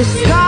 The sky